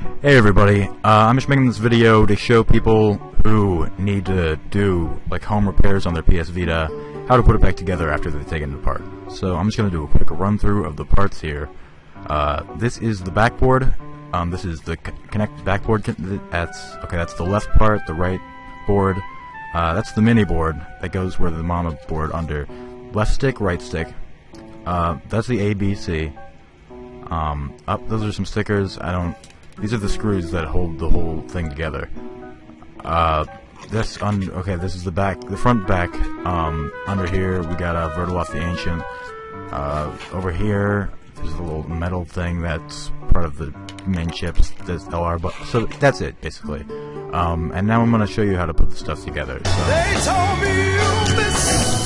Hey everybody, uh, I'm just making this video to show people who need to do like home repairs on their PS Vita how to put it back together after they've taken it apart. So I'm just going to do a quick run through of the parts here. Uh, this is the backboard. Um, this is the connect backboard. That's okay. That's the left part. The right board. Uh, that's the mini board that goes where the mama board under. Left stick, right stick. Uh, that's the ABC. Um, up. Those are some stickers. I don't these are the screws that hold the whole thing together. Uh, this okay, this is the back, the front back. Um, under here we got a Vertaloff the Ancient. Uh, over here there's a little metal thing that's part of the main chips. That's LR, but so that's it basically. Um, and now I'm gonna show you how to put the stuff together. So.